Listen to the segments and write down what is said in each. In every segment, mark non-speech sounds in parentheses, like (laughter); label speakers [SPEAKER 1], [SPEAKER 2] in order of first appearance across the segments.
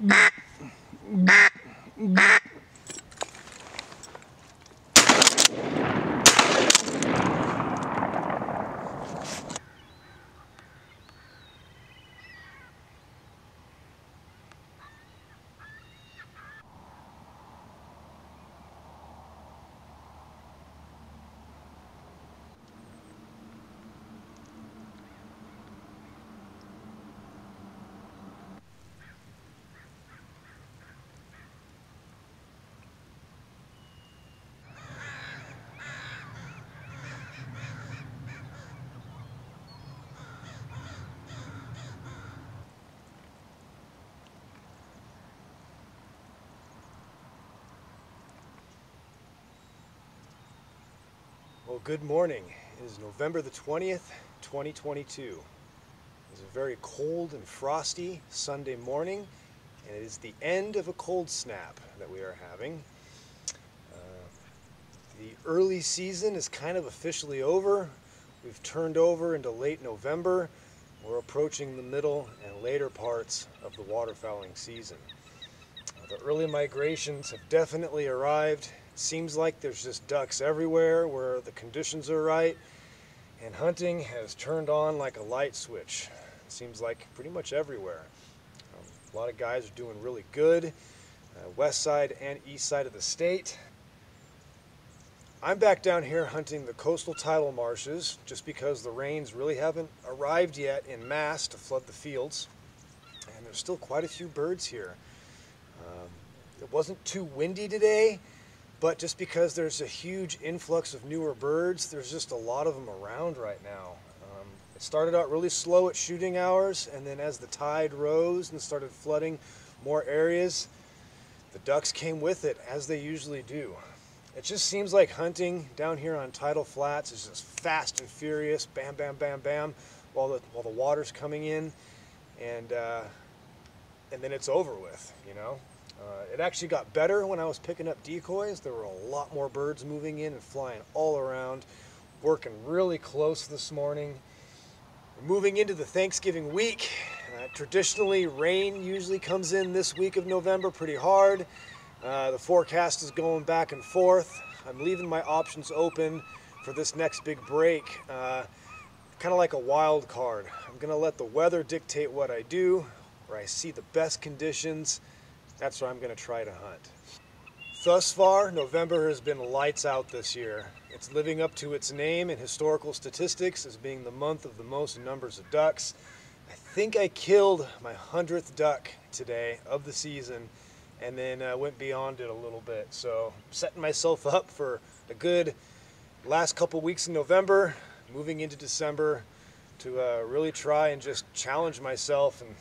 [SPEAKER 1] Bye. Well, good morning. It is November the 20th, 2022. It is a very cold and frosty Sunday morning, and it is the end of a cold snap that we are having. Uh, the early season is kind of officially over. We've turned over into late November. We're approaching the middle and later parts of the waterfowling season. Uh, the early migrations have definitely arrived seems like there's just ducks everywhere where the conditions are right and hunting has turned on like a light switch. It seems like pretty much everywhere. A lot of guys are doing really good, uh, west side and east side of the state. I'm back down here hunting the coastal tidal marshes just because the rains really haven't arrived yet in mass to flood the fields. And there's still quite a few birds here. Um, it wasn't too windy today, but just because there's a huge influx of newer birds, there's just a lot of them around right now. Um, it started out really slow at shooting hours, and then as the tide rose and started flooding more areas, the ducks came with it, as they usually do. It just seems like hunting down here on tidal flats is just fast and furious, bam, bam, bam, bam, while the while the water's coming in, and uh, and then it's over with, you know. Uh, it actually got better when I was picking up decoys. There were a lot more birds moving in and flying all around. Working really close this morning. We're moving into the Thanksgiving week. Uh, traditionally, rain usually comes in this week of November pretty hard. Uh, the forecast is going back and forth. I'm leaving my options open for this next big break. Uh, kind of like a wild card. I'm going to let the weather dictate what I do, where I see the best conditions that's where I'm going to try to hunt. Thus far, November has been lights out this year. It's living up to its name in historical statistics as being the month of the most numbers of ducks. I think I killed my 100th duck today of the season and then uh, went beyond it a little bit. So setting myself up for a good last couple weeks in November, moving into December to uh, really try and just challenge myself and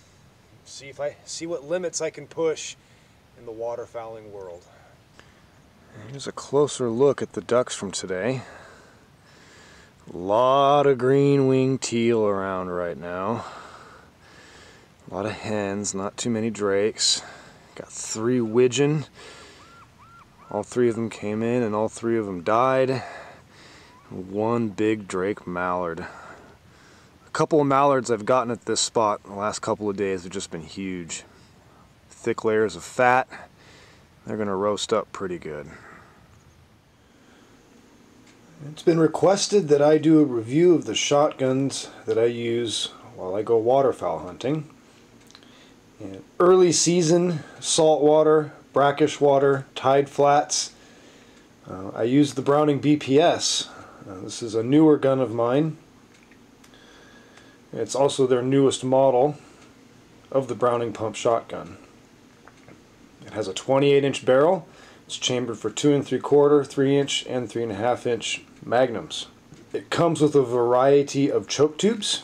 [SPEAKER 1] see if I see what limits I can push in the waterfowling world. Here's a closer look at the ducks from today. A lot of green-winged teal around right now. A lot of hens, not too many drakes. Got three widgeon. All three of them came in and all three of them died. One big drake mallard. A couple of mallards I've gotten at this spot the last couple of days have just been huge thick layers of fat. They're going to roast up pretty good. It's been requested that I do a review of the shotguns that I use while I go waterfowl hunting. Early season saltwater, brackish water, tide flats. Uh, I use the Browning BPS. Uh, this is a newer gun of mine. It's also their newest model of the Browning pump shotgun. It has a 28 inch barrel. It's chambered for two and three quarter, three inch, and three and a half inch magnums. It comes with a variety of choke tubes.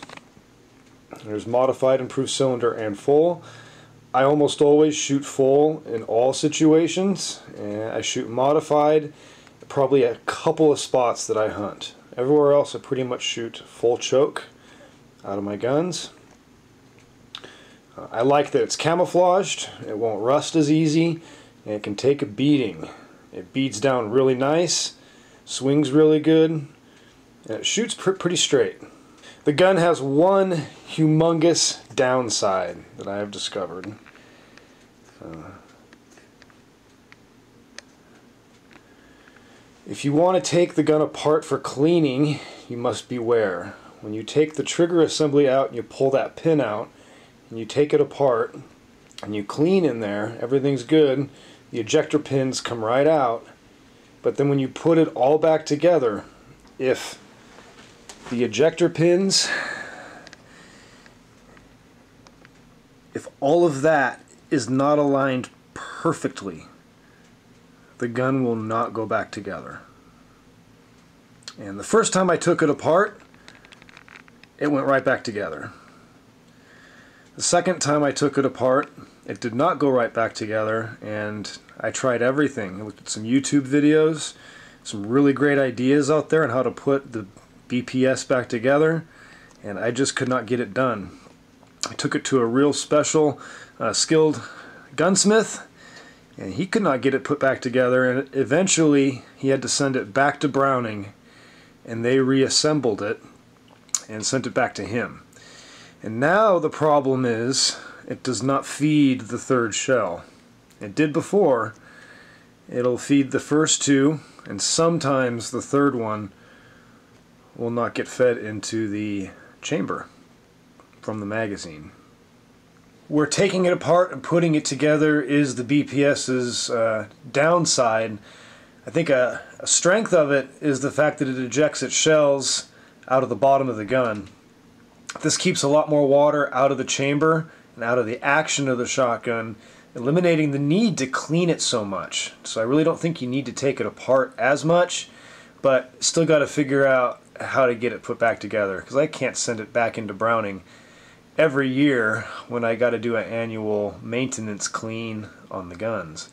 [SPEAKER 1] There's modified, improved cylinder, and full. I almost always shoot full in all situations, and I shoot modified probably a couple of spots that I hunt. Everywhere else I pretty much shoot full choke out of my guns. Uh, I like that it's camouflaged, it won't rust as easy, and it can take a beating. It beats down really nice, swings really good, and it shoots pr pretty straight. The gun has one humongous downside that I have discovered. Uh, if you want to take the gun apart for cleaning, you must beware. When you take the trigger assembly out and you pull that pin out, and you take it apart, and you clean in there, everything's good, the ejector pins come right out, but then when you put it all back together, if the ejector pins, if all of that is not aligned perfectly, the gun will not go back together. And the first time I took it apart, it went right back together. The second time I took it apart, it did not go right back together, and I tried everything. I looked at some YouTube videos, some really great ideas out there on how to put the BPS back together, and I just could not get it done. I took it to a real special, uh, skilled gunsmith, and he could not get it put back together, and eventually he had to send it back to Browning, and they reassembled it and sent it back to him. And now the problem is it does not feed the third shell. It did before. It'll feed the first two, and sometimes the third one will not get fed into the chamber from the magazine. Where taking it apart and putting it together is the BPS's uh, downside. I think a, a strength of it is the fact that it ejects its shells out of the bottom of the gun. This keeps a lot more water out of the chamber and out of the action of the shotgun, eliminating the need to clean it so much. So I really don't think you need to take it apart as much, but still got to figure out how to get it put back together because I can't send it back into Browning every year when I got to do an annual maintenance clean on the guns.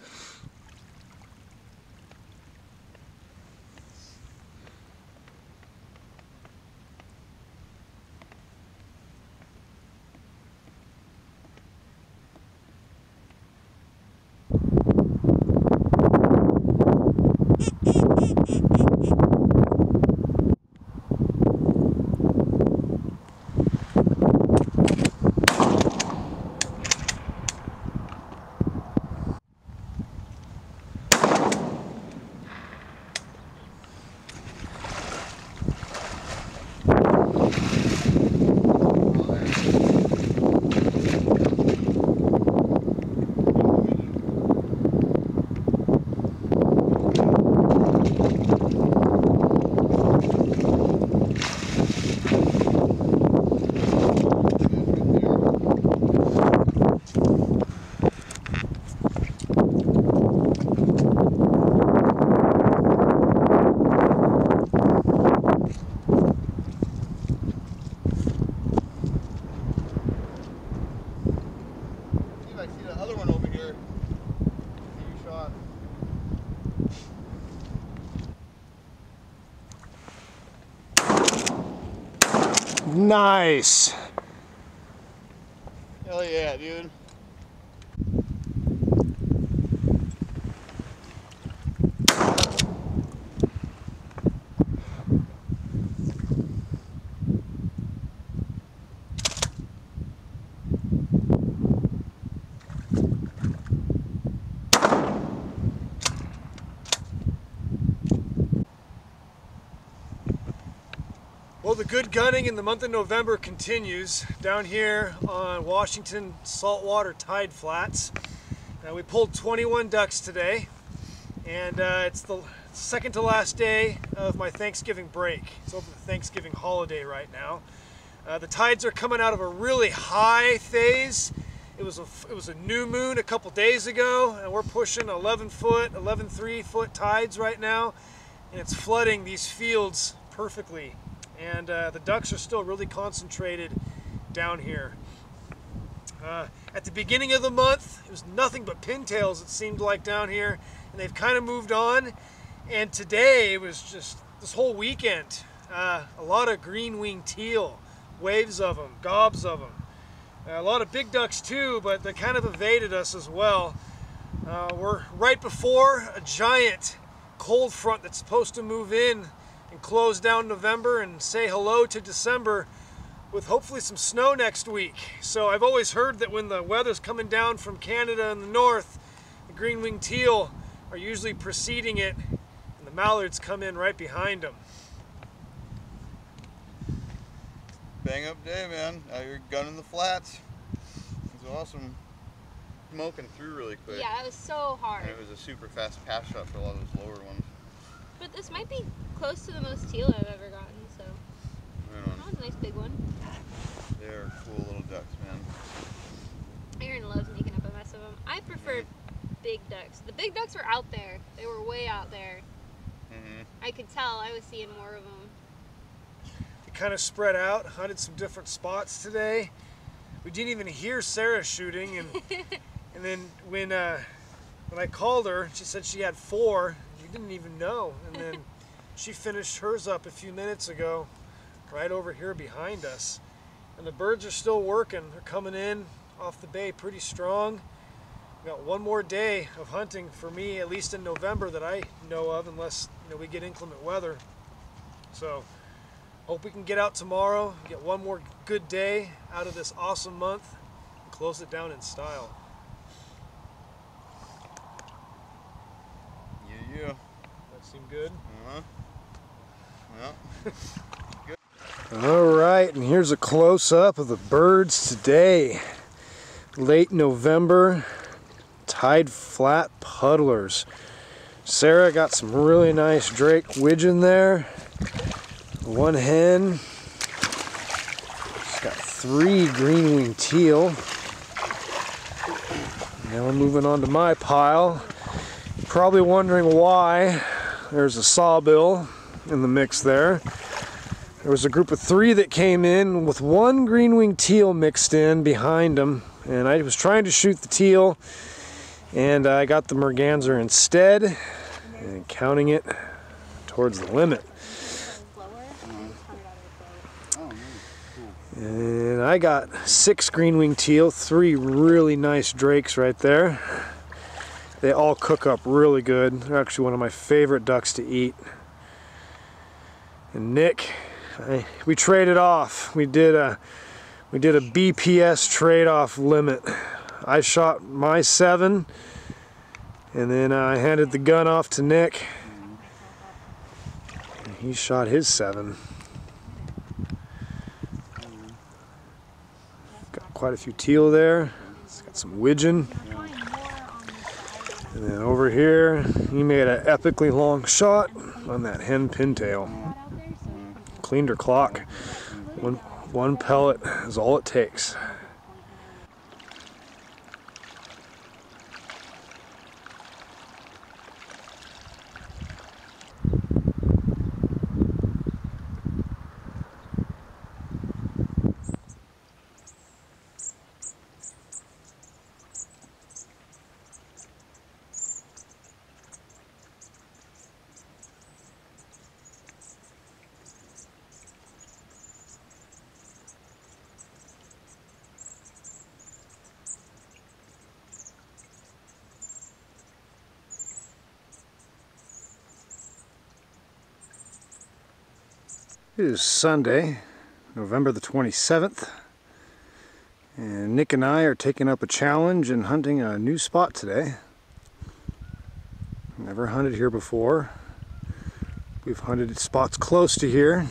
[SPEAKER 1] Nice.
[SPEAKER 2] Hell yeah, dude.
[SPEAKER 1] Good gunning in the month of November continues down here on Washington Saltwater Tide Flats. Uh, we pulled 21 ducks today, and uh, it's the second to last day of my Thanksgiving break. It's over the Thanksgiving holiday right now. Uh, the tides are coming out of a really high phase. It was a it was a new moon a couple days ago, and we're pushing 11 foot, 11 3 foot tides right now, and it's flooding these fields perfectly and uh, the ducks are still really concentrated down here. Uh, at the beginning of the month, it was nothing but pintails, it seemed like down here, and they've kind of moved on. And today it was just this whole weekend, uh, a lot of green winged teal, waves of them, gobs of them. Uh, a lot of big ducks too, but they kind of evaded us as well. Uh, we're right before a giant cold front that's supposed to move in and close down November and say hello to December. with hopefully some snow next week. So I've always heard that when the weather's coming down from Canada in the north, the green-winged teal are usually preceding it and the mallards come in right behind them.
[SPEAKER 2] Bang up day, man. Now you're gunning the flats. It's awesome. Smoking through really quick.
[SPEAKER 3] Yeah, it was so hard.
[SPEAKER 2] And it was a super fast pass shot for a lot of those lower ones.
[SPEAKER 3] But this might be close to the most teal I've ever gotten, so.
[SPEAKER 2] Right
[SPEAKER 3] That was a nice big one.
[SPEAKER 2] They're cool little ducks, man.
[SPEAKER 3] Aaron loves making up a mess of them. I prefer big ducks. The big ducks were out there. They were way out there.
[SPEAKER 2] hmm
[SPEAKER 3] I could tell I was seeing more of them.
[SPEAKER 1] We kind of spread out, hunted some different spots today. We didn't even hear Sarah shooting, and (laughs) and then when uh, when I called her, she said she had four. Didn't even know, and then (laughs) she finished hers up a few minutes ago, right over here behind us. And the birds are still working. They're coming in off the bay pretty strong. We got one more day of hunting for me, at least in November, that I know of, unless you know we get inclement weather. So. Hope we can get out tomorrow, get one more good day out of this awesome month, and close it down in style.
[SPEAKER 2] Yeah, yeah.
[SPEAKER 1] That seem good?
[SPEAKER 2] Uh-huh. Yeah. (laughs)
[SPEAKER 1] All right, and here's a close up of the birds today. Late November, tide flat puddlers. Sarah got some really nice Drake widgeon there. One hen. She's got three green wing teal. Now we're moving on to my pile. Probably wondering why there's a sawbill in the mix there. There was a group of three that came in with one green wing teal mixed in behind them, and I was trying to shoot the teal, and I got the merganser instead, and counting it towards the limit. And I got six green wing teal, three really nice drakes right there. They all cook up really good. They're actually one of my favorite ducks to eat. And Nick, I, we traded off. We did a we did a BPS trade-off limit. I shot my seven, and then I handed the gun off to Nick. And he shot his seven. Got quite a few teal there. It's got some widgeon. Here, he made an epically long shot on that hen pintail. Cleaned her clock. One, one pellet is all it takes. It is Sunday, November the 27th, and Nick and I are taking up a challenge and hunting a new spot today. Never hunted here before. We've hunted spots close to here,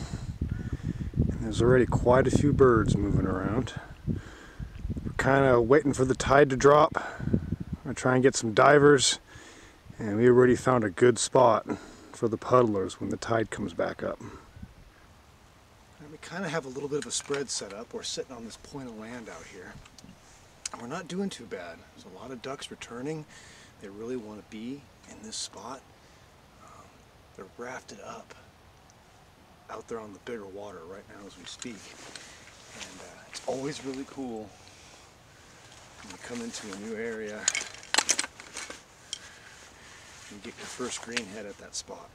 [SPEAKER 1] and there's already quite a few birds moving around. We're kind of waiting for the tide to drop. I'm going to get some divers, and we already found a good spot for the puddlers when the tide comes back up. Kind of have a little bit of a spread set up. We're sitting on this point of land out here. We're not doing too bad. There's a lot of ducks returning. They really want to be in this spot. Um, they're rafted up out there on the bigger water right now as we speak. And uh, it's always really cool when you come into a new area and get your first green head at that spot.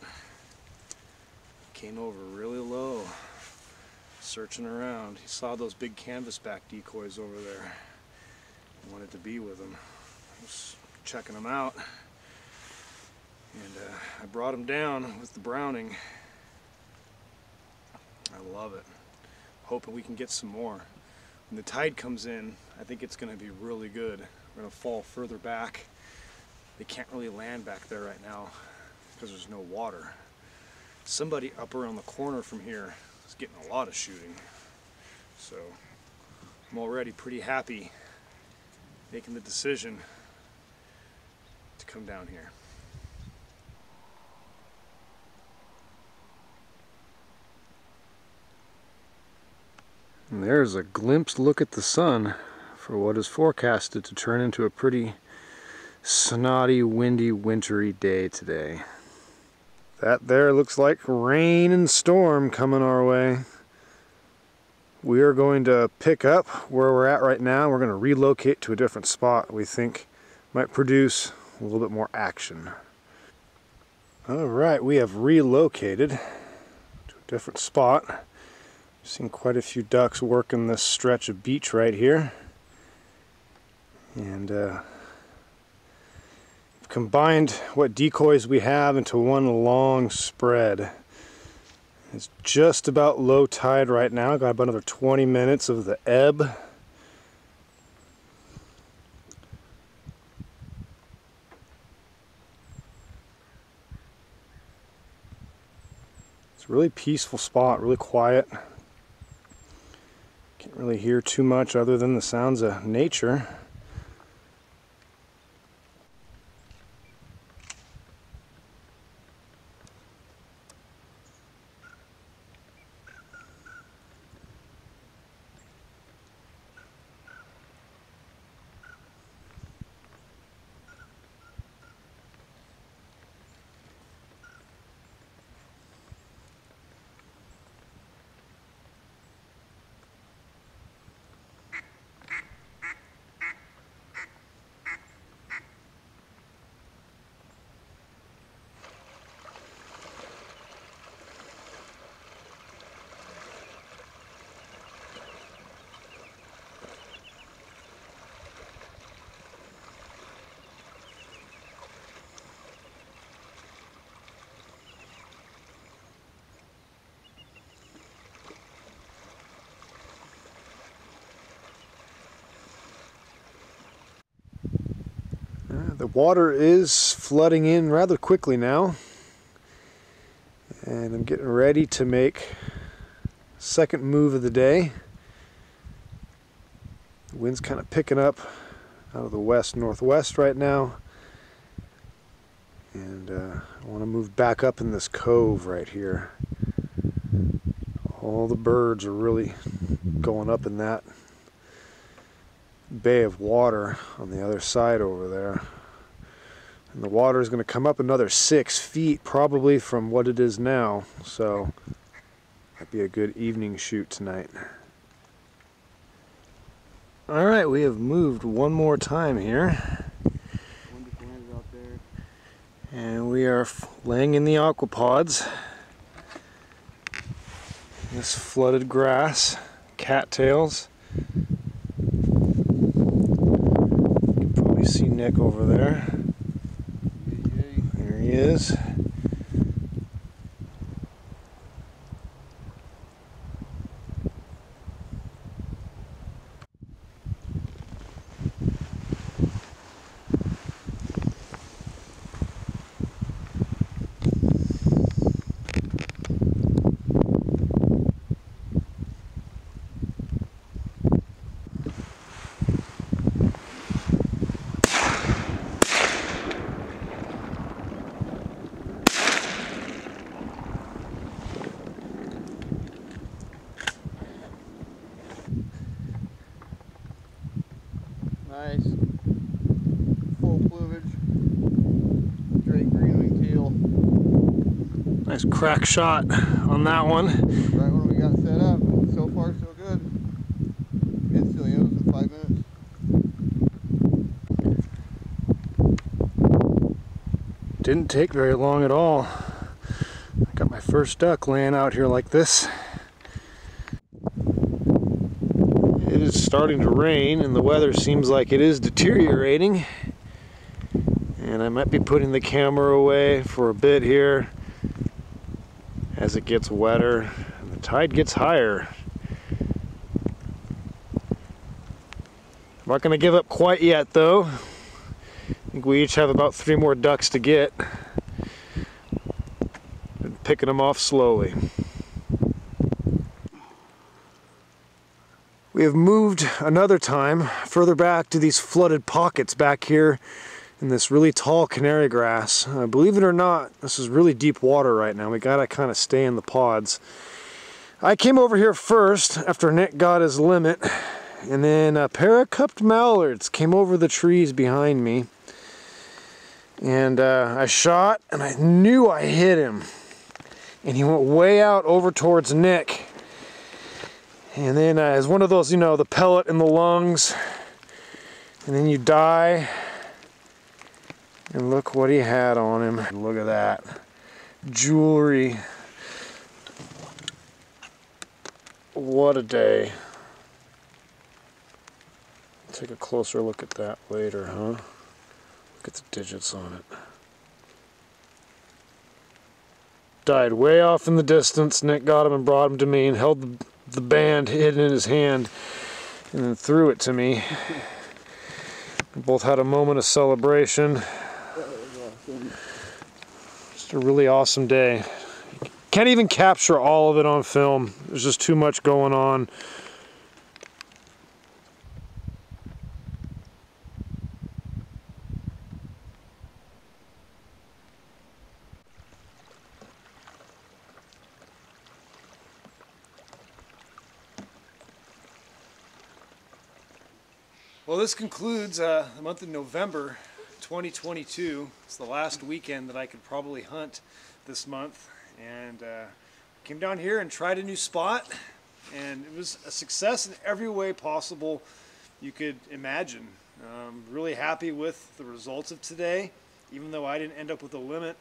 [SPEAKER 1] Came over really low, searching around. He saw those big canvasback decoys over there. He wanted to be with them. I was checking them out. And uh, I brought him down with the Browning. I love it. hoping we can get some more. When the tide comes in, I think it's going to be really good. We're going to fall further back. They can't really land back there right now because there's no water. Somebody up around the corner from here is getting a lot of shooting. So I'm already pretty happy making the decision to come down here. And there's a glimpse look at the sun for what is forecasted to turn into a pretty snotty, windy, wintry day today. That there looks like rain and storm coming our way. We are going to pick up where we're at right now. We're going to relocate to a different spot we think might produce a little bit more action. All right, we have relocated to a different spot. Seen quite a few ducks working this stretch of beach right here. And uh, combined what decoys we have into one long spread. It's just about low tide right now. Got about another 20 minutes of the ebb. It's a really peaceful spot, really quiet. Can't really hear too much other than the sounds of nature. The water is flooding in rather quickly now. And I'm getting ready to make second move of the day. The wind's kind of picking up out of the west northwest right now. And uh, I want to move back up in this cove right here. All the birds are really going up in that bay of water on the other side over there. And the water is going to come up another six feet probably from what it is now. So that'd be a good evening shoot tonight. All right, we have moved one more time here. And we are laying in the aquapods. This flooded grass, cattails. You can probably see Nick over there he is.
[SPEAKER 2] Nice. Full plumage. Drake green tail.
[SPEAKER 1] Nice crack shot on that one.
[SPEAKER 2] Right when we got set up. So far so good. In five minutes.
[SPEAKER 1] Didn't take very long at all. I got my first duck laying out here like this. It is starting to rain and the weather seems like it is deteriorating. And I might be putting the camera away for a bit here as it gets wetter the tide gets higher. I'm not going to give up quite yet though. I think we each have about three more ducks to get. Been picking them off slowly. We have moved another time further back to these flooded pockets back here in this really tall canary grass. Uh, believe it or not, this is really deep water right now. We gotta kind of stay in the pods. I came over here first after Nick got his limit and then a pair of cupped mallards came over the trees behind me and uh, I shot and I knew I hit him and he went way out over towards Nick and then uh, as one of those, you know, the pellet in the lungs. And then you die. And look what he had on him. Look at that. Jewelry. What a day. Take a closer look at that later, huh? Look at the digits on it. Died way off in the distance. Nick got him and brought him to me and held the band hidden in his hand and then threw it to me. Both had a moment of celebration. Just a really awesome day. Can't even capture all of it on film. There's just too much going on. Well, this concludes uh, the month of November 2022. It's the last weekend that I could probably hunt this month. And uh, came down here and tried a new spot. And it was a success in every way possible you could imagine. Um, really happy with the results of today, even though I didn't end up with a limit.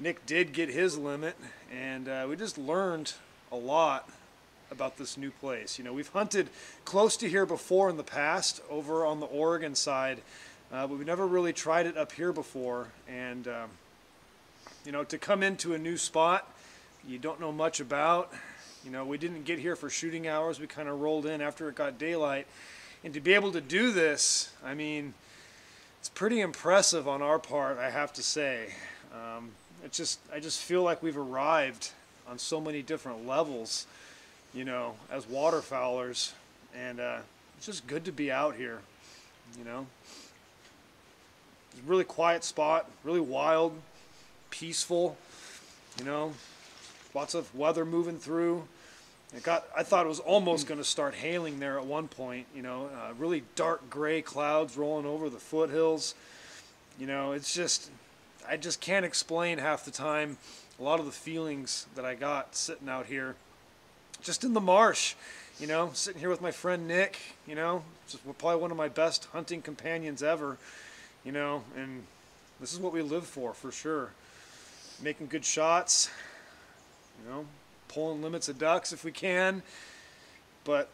[SPEAKER 1] Nick did get his limit, and uh, we just learned a lot about this new place. You know, we've hunted close to here before in the past, over on the Oregon side, uh, but we never really tried it up here before. And, um, you know, to come into a new spot you don't know much about, you know, we didn't get here for shooting hours. We kind of rolled in after it got daylight. And to be able to do this, I mean, it's pretty impressive on our part, I have to say. Um, it just, I just feel like we've arrived on so many different levels you know, as waterfowlers. And uh, it's just good to be out here, you know. Really quiet spot, really wild, peaceful, you know. Lots of weather moving through. It got. I thought it was almost going to start hailing there at one point. You know, uh, really dark gray clouds rolling over the foothills. You know, it's just. I just can't explain half the time a lot of the feelings that I got sitting out here just in the marsh, you know, sitting here with my friend Nick, you know, just probably one of my best hunting companions ever, you know, and this is what we live for, for sure. Making good shots, you know, pulling limits of ducks if we can, but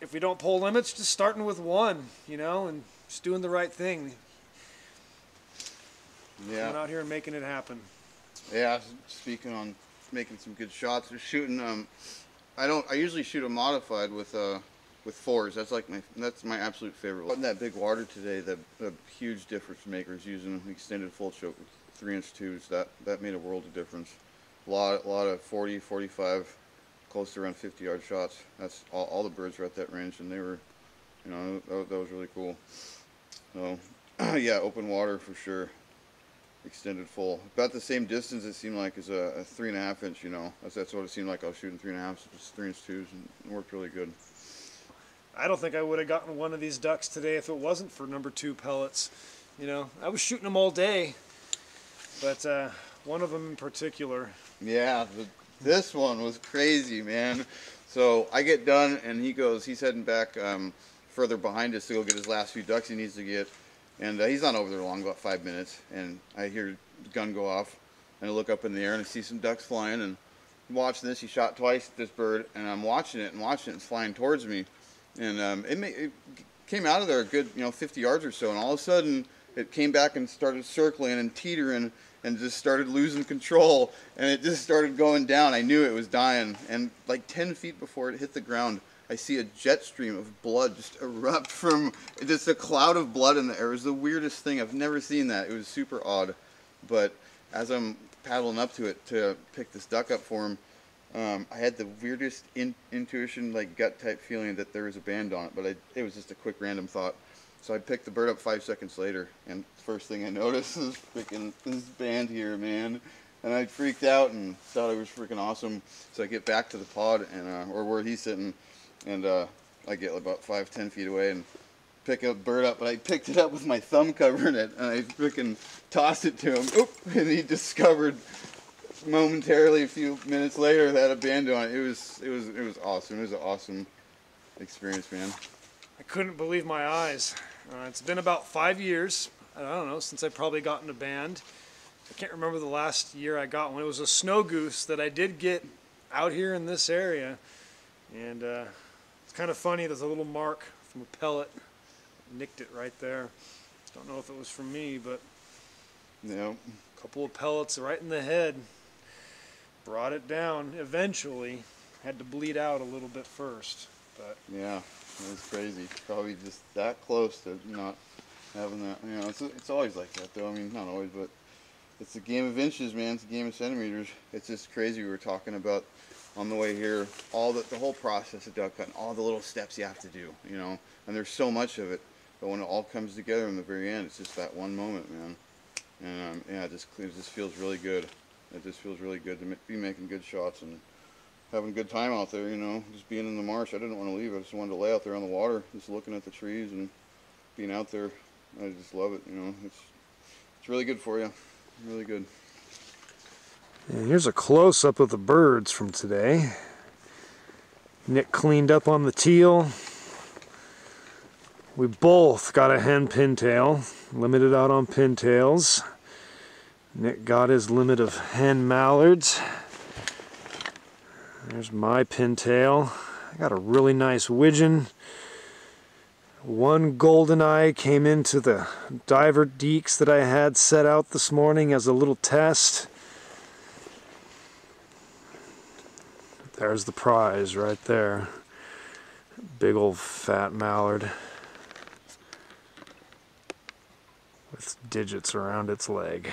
[SPEAKER 1] if we don't pull limits, just starting with one, you know, and just doing the right thing. Yeah. Going out here and making it happen.
[SPEAKER 2] Yeah, speaking on making some good shots, we're shooting um, I don't. I usually shoot a modified with uh, with fours. That's like my that's my absolute favorite. That big water today, the, the huge difference makers using extended full choke three inch twos. That that made a world of difference. A lot a lot of 40, 45, close to around 50 yard shots. That's all, all the birds were at that range, and they were, you know, that, that was really cool. So (clears throat) yeah, open water for sure extended full. About the same distance it seemed like as a, a three and a half inch, you know. That's, that's what it seemed like I was shooting three and a half, just three inch twos and worked really good.
[SPEAKER 1] I don't think I would have gotten one of these ducks today if it wasn't for number two pellets. You know, I was shooting them all day, but uh, one of them in particular.
[SPEAKER 2] Yeah, the, this one was crazy, man. So I get done and he goes, he's heading back um, further behind us to go get his last few ducks he needs to get. And uh, he's not over there long, about five minutes. And I hear the gun go off, and I look up in the air and I see some ducks flying. And watching this, he shot twice at this bird, and I'm watching it and watching it. It's flying towards me, and um, it, may, it came out of there a good, you know, 50 yards or so. And all of a sudden, it came back and started circling and teetering and just started losing control and it just started going down. I knew it was dying and like 10 feet before it hit the ground, I see a jet stream of blood just erupt from just a cloud of blood in the air. It was the weirdest thing. I've never seen that. It was super odd. But as I'm paddling up to it to pick this duck up for him, um, I had the weirdest in, intuition, like gut type feeling that there was a band on it, but I, it was just a quick random thought. So I picked the bird up five seconds later, and first thing I (laughs) noticed is freaking this band here, man. And I freaked out and thought it was freaking awesome. So I get back to the pod and uh, or where he's sitting, and uh, I get about five, ten feet away and pick a bird up. But I picked it up with my thumb covering it, and I freaking tossed it to him. Oop! And he (laughs) discovered momentarily a few minutes later that a band on it. It was it was it was awesome. It was an awesome experience, man.
[SPEAKER 1] I couldn't believe my eyes. Uh, it's been about five years, I don't know, since I probably gotten a band. I can't remember the last year I got one. It was a snow goose that I did get out here in this area. And uh, it's kind of funny, there's a little mark from a pellet. Nicked it right there. Don't know if it was from me, but
[SPEAKER 2] You know,
[SPEAKER 1] a couple of pellets right in the head. Brought it down eventually. Had to bleed out a little bit first. But
[SPEAKER 2] yeah, it was crazy. Probably just that close to not having that. You know, it's it's always like that though. I mean, not always, but it's a game of inches, man. It's a game of centimeters. It's just crazy. We were talking about on the way here all the the whole process of duck hunting, all the little steps you have to do. You know, and there's so much of it. But when it all comes together in the very end, it's just that one moment, man. And um, yeah, it just it just feels really good. It just feels really good to be making good shots and having a good time out there. You know, just being in the marsh. I didn't want to leave. I just wanted to lay out there on the water, just looking at the trees and being out there. I just love it. You know, it's it's really good for you. Really good.
[SPEAKER 1] And here's a close up of the birds from today. Nick cleaned up on the teal. We both got a hen pintail, limited out on pintails. Nick got his limit of hen mallards. There's my pintail. I got a really nice widgeon. One golden eye came into the diver deeks that I had set out this morning as a little test. There's the prize right there. Big old fat mallard with digits around its leg.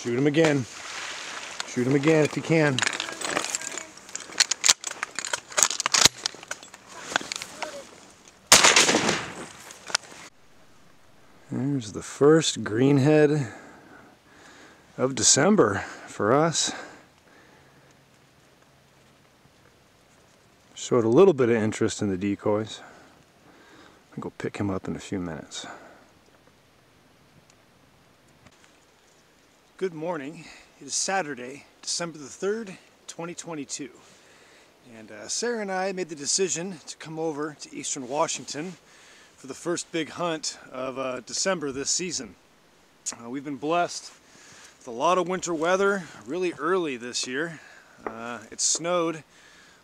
[SPEAKER 1] Shoot him again. Shoot him again if you can. There's the first greenhead of December for us. Showed a little bit of interest in the decoys. I'll go pick him up in a few minutes. Good morning. It is Saturday, December the 3rd, 2022. And uh, Sarah and I made the decision to come over to eastern Washington for the first big hunt of uh, December this season. Uh, we've been blessed with a lot of winter weather really early this year. Uh, it snowed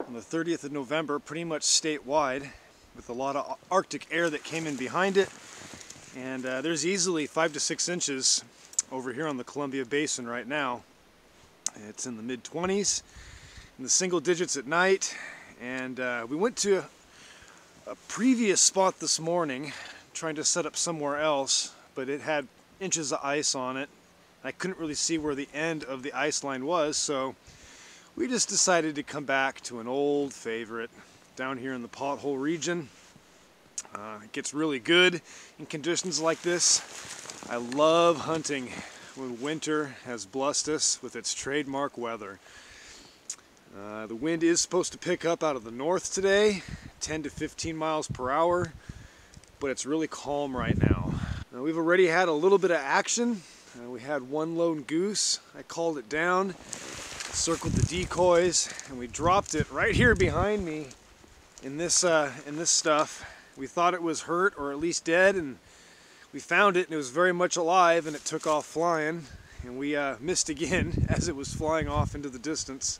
[SPEAKER 1] on the 30th of November pretty much statewide with a lot of Arctic air that came in behind it. And uh, there's easily five to six inches over here on the Columbia Basin right now. It's in the mid 20s, in the single digits at night. And uh, we went to a previous spot this morning trying to set up somewhere else, but it had inches of ice on it. I couldn't really see where the end of the ice line was, so we just decided to come back to an old favorite down here in the pothole region. Uh, it gets really good in conditions like this. I love hunting when winter has blessed us with its trademark weather. Uh, the wind is supposed to pick up out of the north today, 10 to 15 miles per hour, but it's really calm right now. now we've already had a little bit of action. Uh, we had one lone goose. I called it down, circled the decoys, and we dropped it right here behind me in this, uh, in this stuff. We thought it was hurt or at least dead, and we found it and it was very much alive and it took off flying. And we uh, (laughs) missed again (laughs) as it was flying off into the distance.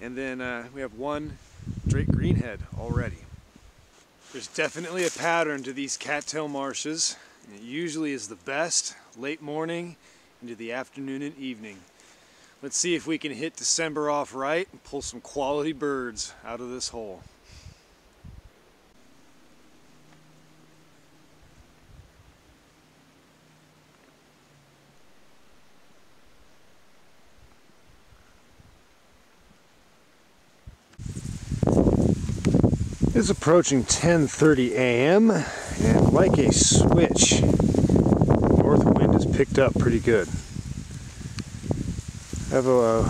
[SPEAKER 1] And then uh, we have one Drake greenhead already. There's definitely a pattern to these cattail marshes. It usually is the best late morning into the afternoon and evening. Let's see if we can hit December off right and pull some quality birds out of this hole. It's approaching 10:30 a.m. and like a switch, north wind has picked up pretty good. I have a,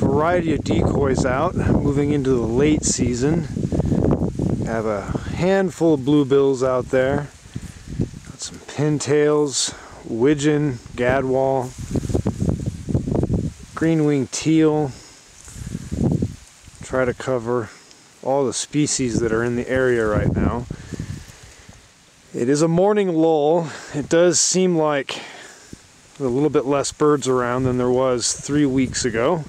[SPEAKER 1] variety of decoys out, moving into the late season. I have a handful of bluebills out there. Got some pintails, widgeon, gadwall, green wing teal. Try to cover all the species that are in the area right now. It is a morning lull. It does seem like a little bit less birds around than there was three weeks ago.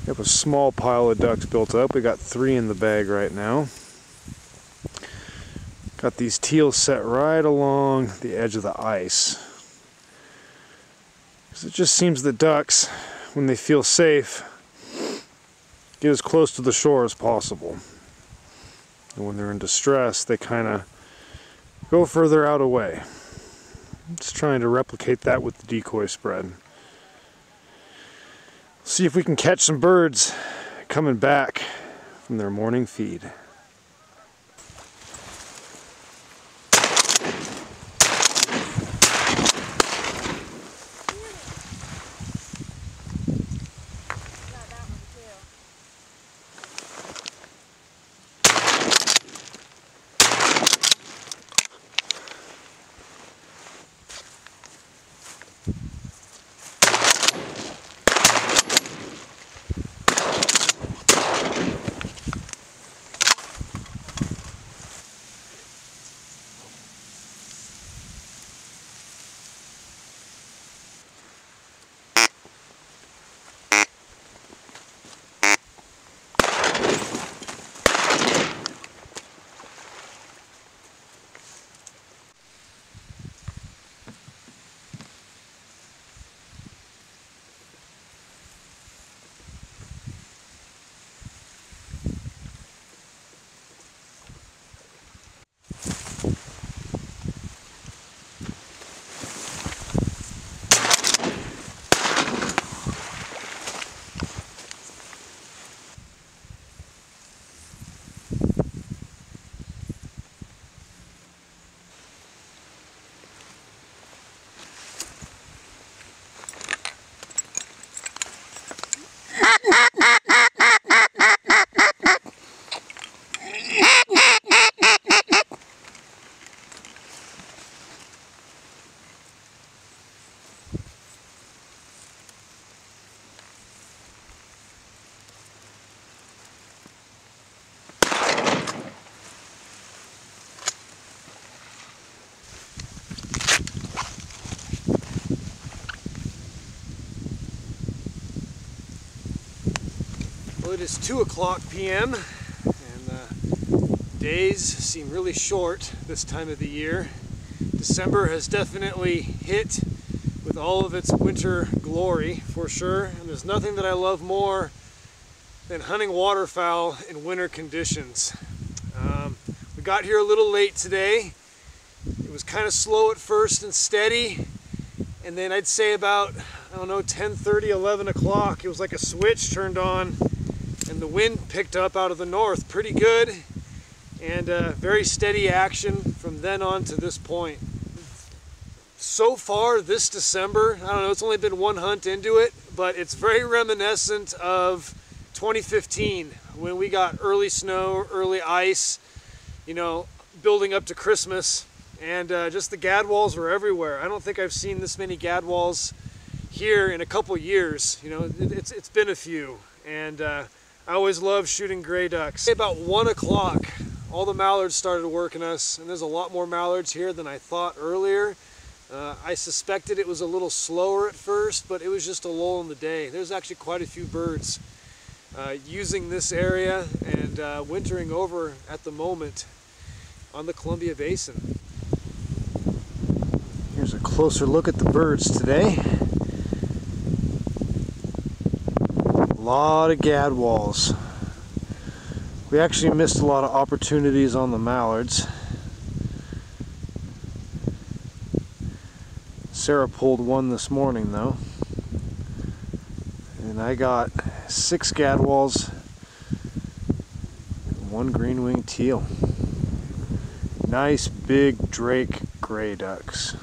[SPEAKER 1] We have a small pile of ducks built up. We got three in the bag right now. Got these teals set right along the edge of the ice. It just seems that ducks, when they feel safe, get as close to the shore as possible. And when they're in distress, they kind of go further out away. Just trying to replicate that with the decoy spread. See if we can catch some birds coming back from their morning feed. It is 2 o'clock p.m. and uh, days seem really short this time of the year. December has definitely hit with all of its winter glory for sure and there's nothing that I love more than hunting waterfowl in winter conditions. Um, we got here a little late today. It was kind of slow at first and steady and then I'd say about I don't know 10:30 11 o'clock it was like a switch turned on and the wind picked up out of the north pretty good and uh, very steady action from then on to this point so far this December I don't know it's only been one hunt into it but it's very reminiscent of 2015 when we got early snow early ice you know building up to Christmas and uh, just the gadwalls were everywhere. I don't think I've seen this many gadwalls here in a couple years. You know, it, it's, it's been a few, and uh, I always love shooting gray ducks. About one o'clock, all the mallards started working us, and there's a lot more mallards here than I thought earlier. Uh, I suspected it was a little slower at first, but it was just a lull in the day. There's actually quite a few birds uh, using this area and uh, wintering over at the moment on the Columbia Basin. Here's a closer look at the birds today. A lot of gadwalls. We actually missed a lot of opportunities on the mallards. Sarah pulled one this morning though. And I got six gadwalls one green winged teal. Nice big drake gray ducks.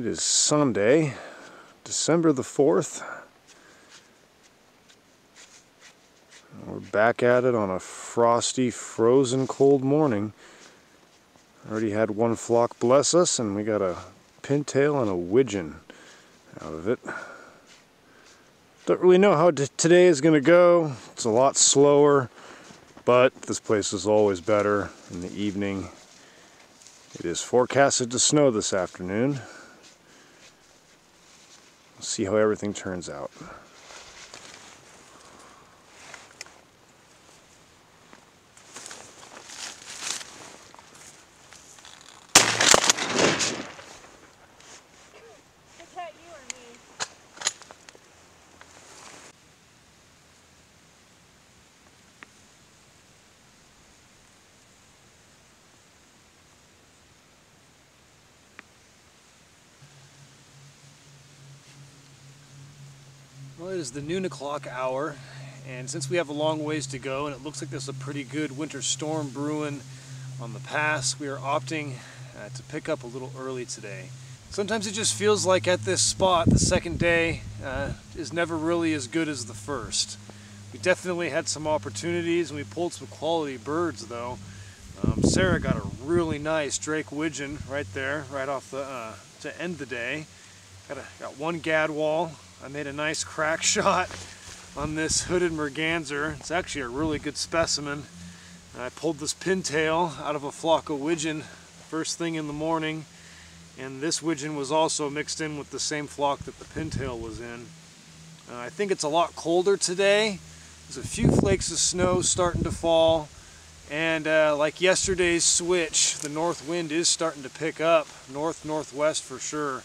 [SPEAKER 1] It is Sunday, December the 4th. We're back at it on a frosty, frozen, cold morning. Already had one flock bless us, and we got a pintail and a widgeon out of it. Don't really know how today is going to go. It's a lot slower, but this place is always better in the evening. It is forecasted to snow this afternoon see how everything turns out. Well, it is the noon o'clock hour, and since we have a long ways to go, and it looks like there's a pretty good winter storm brewing on the pass, we are opting uh, to pick up a little early today. Sometimes it just feels like at this spot, the second day uh, is never really as good as the first. We definitely had some opportunities, and we pulled some quality birds, though. Um, Sarah got a really nice Drake widgeon right there, right off the uh, to end the day. Got a, got one gadwall, I made a nice crack (laughs) shot on this hooded merganser. It's actually a really good specimen. I pulled this pintail out of a flock of widgeon first thing in the morning and this widgeon was also mixed in with the same flock that the pintail was in. Uh, I think it's a lot colder today. There's a few flakes of snow starting to fall And uh, like yesterday's switch, the north wind is starting to pick up, north northwest for sure.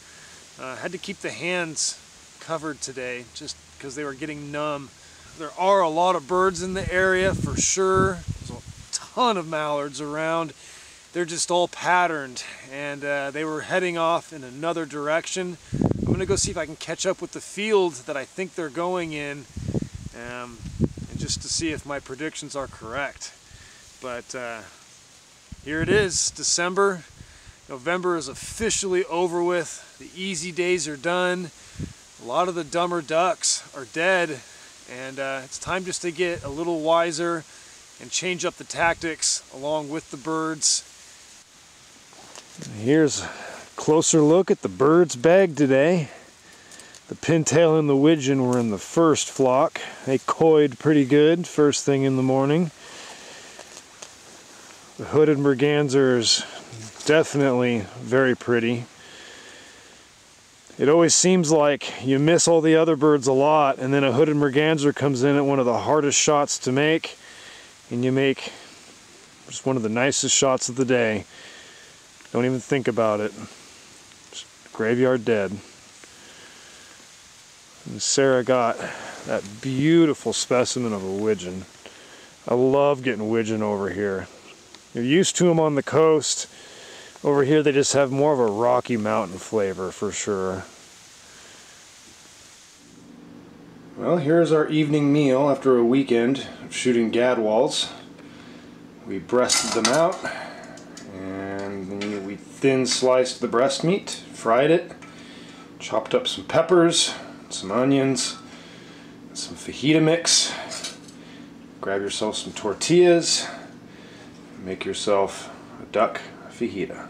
[SPEAKER 1] Uh, had to keep the hands covered today just because they were getting numb. There are a lot of birds in the area for sure. There's a ton of mallards around. They're just all patterned and uh, they were heading off in another direction. I'm gonna go see if I can catch up with the field that I think they're going in um, and just to see if my predictions are correct. But uh, here it is, December. November is officially over with. The easy days are done. A lot of the dumber ducks are dead. And uh, it's time just to get a little wiser and change up the tactics along with the birds. Here's a closer look at the birds bag today. The pintail and the widgeon were in the first flock. They coyed pretty good first thing in the morning. The hooded merganser is definitely very pretty. It always seems like you miss all the other birds a lot and then a hooded merganser comes in at one of the hardest shots to make and you make just one of the nicest shots of the day. Don't even think about it. Just graveyard dead. And Sarah got that beautiful specimen of a widgeon. I love getting widgeon over here. You're used to them on the coast. Over here they just have more of a Rocky Mountain flavor for sure. Well, here's our evening meal after a weekend of shooting gadwalls. We breasted them out and we thin sliced the breast meat, fried it, chopped up some peppers, some onions, some fajita mix. Grab yourself some tortillas, make yourself a duck fajita.